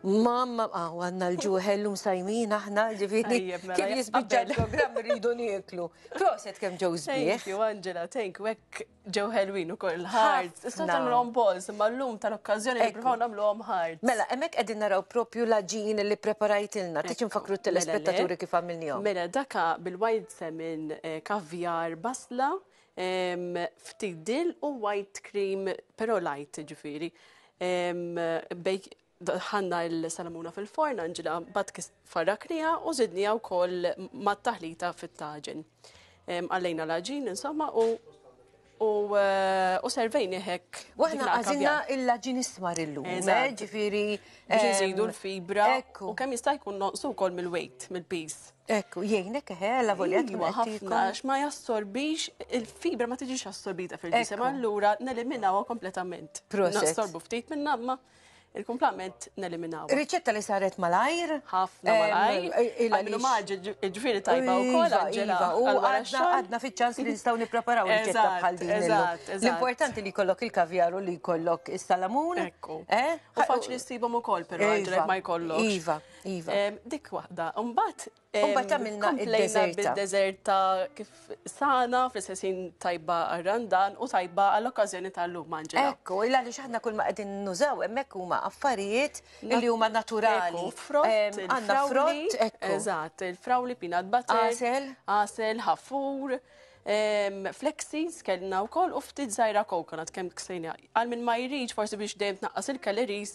Mamma, ah, għanna l-ġuħel l-lum sajmin aħna, ġifiri, mela, kif jisbidġa l-program rridu nieklu. Proset kem ġew zbieħ. Thank you, Angela, thank you, ek ġewħel winu kol hard. Issa tamlom bols, ma l-lum tal-okkazjoni li provaw namlom hard. Mela, emek edin naraw propju laġin li preparajtilna, tiċi nfakru mela, t-telespettaturi kif għamilnijom. Mela, daka bil-wajt semin eh, kavjar basla, Ftit dill u white cream, però light ġifieri. Bake ħanna l-salamuna fil-forn, Angela bat kis farraknija u zidnija u koll mat-taħlita fit-taġin. Għallejna l-ħagġin, insomma, u u servejni hekk. Waħna għazilna il-laġin ismar illum, eh, ġifiri. Ġizidu l-fibra. U kem jista' jkun noqsu kol mill-weight, mill-peace. Ekku, jgħinek eħe, la volja tkun Iva, ħafna, għattikom. għax ma jassorbix, il-fibra ma tiġix assorbita fil-ġisem, Ekku. allura neliminawa kompletament. Proset. Nassorbu ftit minn namma, il-kumplament neliminawa. Riċetta li saret malajr. ħafna Em, malajr, il- għalminu għaliex- maġi ġifiri tajba u kol, Iva, Angela, Iva, u għal wara għadna x-xogħol. għadna fiċ-ċans li nistgħu nippreparaw riċetta Eżatt, bħal din illum. eżatt, eżatt. L-importanti li jkollok il-kavjar u li jkollok is-salamun. Ekku. Eh? U faċli ssibhom ukoll, però, Angela, Iva, ma jkollokx. Iva. Iva. Dik waħda. Umbat. Umbat għamilna bil-dezert ta' kif sana, fl-istessin tajba għal-randan u tajba għall-okkazjoni tal-lum manġa. Ekku, illa li xaħna kull ma għedin nużaw, emmek huma affarijiet li huma naturali. Frott, għanna frott, ekku. Eżat, il-frawli pina d-batter. Għasel. Għasel, ħafur. Flexis kellna u koll u ftit zajra kokonat kem ksejna. Għal minn ma jriġ forsi biex dejjem tnaqqas il-calories